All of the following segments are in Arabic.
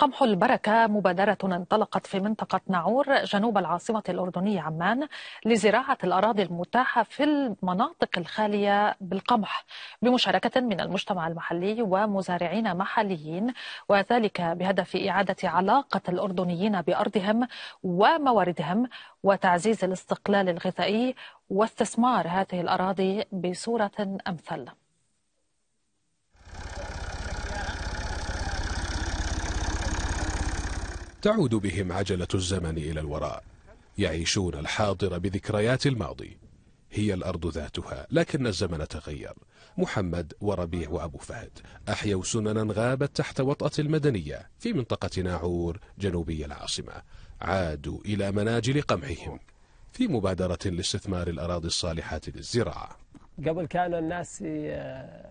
قمح البركة مبادرة انطلقت في منطقة ناعور جنوب العاصمة الأردنية عمان لزراعة الأراضي المتاحة في المناطق الخالية بالقمح بمشاركة من المجتمع المحلي ومزارعين محليين وذلك بهدف إعادة علاقة الأردنيين بأرضهم ومواردهم وتعزيز الاستقلال الغذائي واستثمار هذه الأراضي بصورة أمثل. تعود بهم عجلة الزمن إلى الوراء يعيشون الحاضر بذكريات الماضي. هي الأرض ذاتها لكن الزمن تغير. محمد وربيع وأبو فهد أحيوا سننا غابت تحت وطأة المدنية في منطقة ناعور جنوبي العاصمة. عادوا إلى مناجل قمحهم في مبادرة لاستثمار الأراضي الصالحة للزراعة. قبل كانوا الناس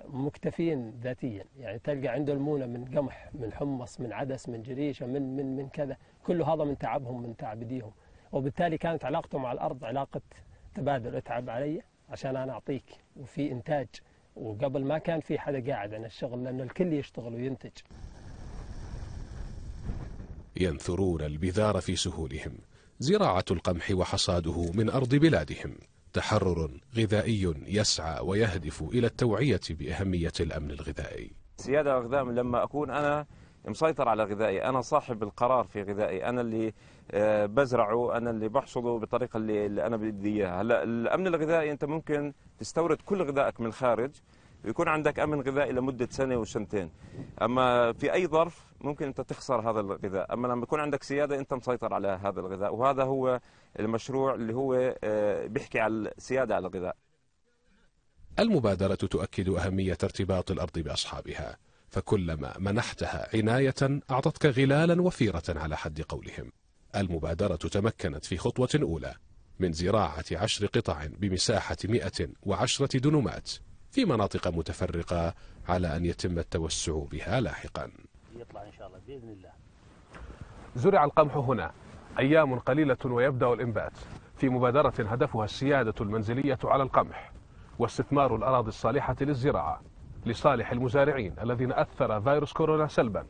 مكتفين ذاتيا. يعني تلقى عنده المونة من قمح من حمص من عدس من جريشة من من من كذا. كل هذا من تعبهم من تعب ايديهم وبالتالي كانت علاقته مع الأرض علاقة تبادل اتعب علي عشان أنا أعطيك. وفي إنتاج وقبل ما كان في حدا قاعد عن الشغل لأنه الكل يشتغل وينتج. ينثرون البذار في سهولهم. زراعة القمح وحصاده من أرض بلادهم. تحرر غذائي يسعى ويهدف إلى التوعية بأهمية الأمن الغذائي. سيادة الغذاء لما أكون أنا مسيطر على غذائي أنا صاحب القرار في غذائي أنا اللي بزرعه أنا اللي بحصده بالطريقة اللي, اللي أنا بدي إياها. هلا الأمن الغذائي أنت ممكن تستورد كل غذائك من الخارج ويكون عندك أمن غذائي لمدة سنة وسنتين. أما في أي ظرف ممكن أنت تخسر هذا الغذاء. أما لما يكون عندك سيادة أنت مسيطر على هذا الغذاء. وهذا هو المشروع اللي هو بيحكي على السيادة على الغذاء. المبادرة تؤكد أهمية ارتباط الأرض بأصحابها. فكلما منحتها عناية أعطتك غلالا وفيرة على حد قولهم. المبادرة تمكنت في خطوة أولى من زراعة عشر قطع بمساحة 110 دنومات. في مناطق متفرقة على أن يتم التوسع بها لاحقا. يطلع إن شاء الله بإذن الله. زرع القمح هنا. أيام قليلة ويبدأ الإنبات. في مبادرة هدفها السيادة المنزلية على القمح واستثمار الأراضي الصالحة للزراعة لصالح المزارعين الذين أثر فيروس كورونا سلبا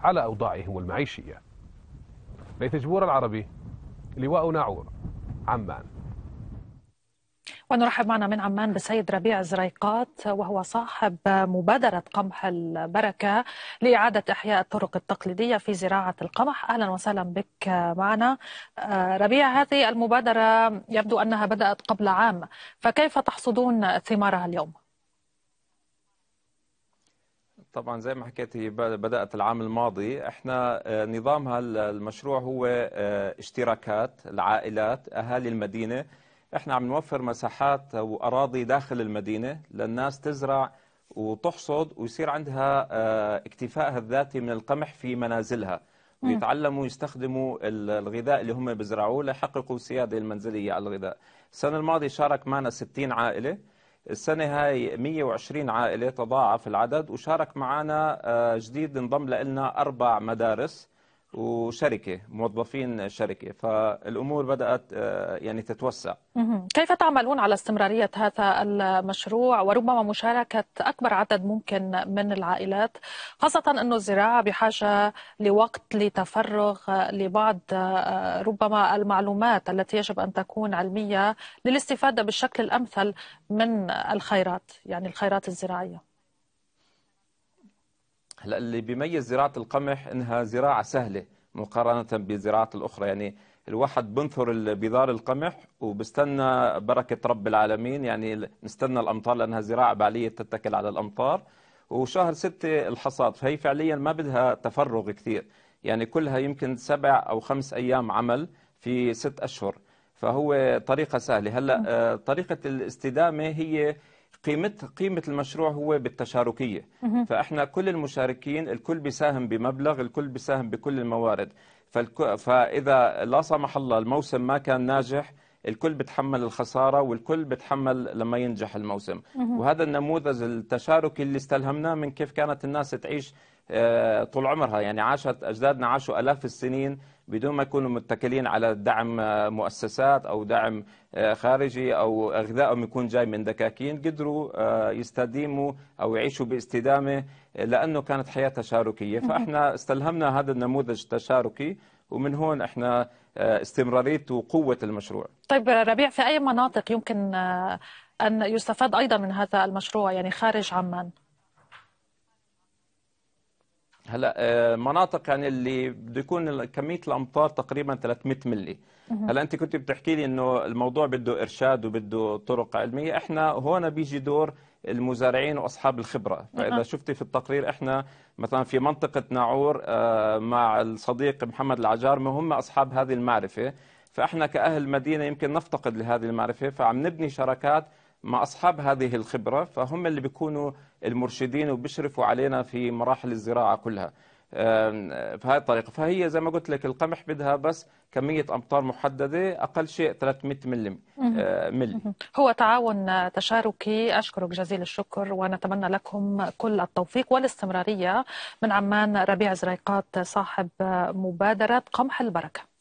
على أوضاعهم المعيشية. ليث جبور العربي لواء ناعور عمان. ونرحب معنا من عمان بسيد ربيع زريقات وهو صاحب مبادرة قمح البركة لإعادة إحياء الطرق التقليدية في زراعة القمح. أهلا وسهلا بك معنا. ربيع هذه المبادرة يبدو أنها بدأت قبل عام فكيف تحصدون ثمارها اليوم؟ طبعا زي ما حكيت هي بدأت العام الماضي. إحنا نظامها المشروع هو اشتراكات العائلات أهالي المدينة إحنا عم نوفر مساحات وأراضي داخل المدينة للناس تزرع وتحصد ويصير عندها اكتفائها الذاتي من القمح في منازلها. ويتعلموا يستخدموا الغذاء اللي هم بيزرعوه ليحققوا السياده المنزلية على الغذاء. السنة الماضية شارك معنا 60 عائلة. السنة هاي 120 عائلة تضاعف العدد وشارك معنا جديد انضم لنا أربع مدارس. وشركة موظفين شركة. فالأمور بدأت يعني تتوسع. كيف تعملون على استمرارية هذا المشروع؟ وربما مشاركة أكبر عدد ممكن من العائلات خاصة أن الزراعة بحاجة لوقت لتفرغ لبعض ربما المعلومات التي يجب أن تكون علمية للاستفادة بالشكل الأمثل من الخيرات يعني الخيرات الزراعية. هلا اللي بيميز زراعة القمح إنها زراعة سهلة مقارنة بالزراعات الأخرى. يعني الواحد بنثر بذار القمح وبستنى بركة رب العالمين. يعني نستنى الأمطار لأنها زراعة بعلية تتكل على الأمطار. وشهر ستة الحصاد فهي فعليا ما بدها تفرغ كثير. يعني كلها يمكن سبع أو خمس أيام عمل في ست أشهر. فهو طريقة سهلة. هلا طريقة الاستدامة هي قيمة قيمة المشروع هو بالتشاركية. فإحنا كل المشاركين الكل بيساهم بمبلغ الكل بيساهم بكل الموارد. فإذا لا سمح الله الموسم ما كان ناجح الكل بتحمل الخسارة والكل بتحمل لما ينجح الموسم. وهذا النموذج التشاركي اللي استلهمناه من كيف كانت الناس تعيش طول عمرها. يعني عاشت أجدادنا عاشوا ألاف السنين بدون ما يكونوا متكلين على دعم مؤسسات أو دعم خارجي أو غذائهم يكون جاي من دكاكين. قدروا يستديموا أو يعيشوا باستدامة لأنه كانت حياة تشاركية. فإحنا استلهمنا هذا النموذج التشاركي ومن هون إحنا استمرارية وقوة المشروع. طيب ربيع في أي مناطق يمكن أن يستفاد أيضا من هذا المشروع؟ يعني خارج عمان؟ هلا مناطق يعني اللي بده يكون كمية الأمطار تقريبا 300 ملي هلا أنت كنت بتحكي لي إنه الموضوع بده إرشاد وبده طرق علمية. إحنا هون بيجي دور المزارعين وأصحاب الخبرة. فإذا شفتي في التقرير إحنا مثلا في منطقة ناعور مع الصديق محمد العجار هم أصحاب هذه المعرفة. فإحنا كأهل مدينة يمكن نفتقد لهذه المعرفة. فعم نبني شراكات مع أصحاب هذه الخبرة فهم اللي بيكونوا المرشدين وبيشرفوا علينا في مراحل الزراعة كلها. بهذه الطريقة. فهي زي ما قلت لك القمح بدها بس كمية أمطار محددة أقل شيء 300 ملي ملي هو تعاون تشاركي. أشكرك جزيل الشكر ونتمنى لكم كل التوفيق والاستمرارية من عمان ربيع زريقات صاحب مبادرة قمح البركة.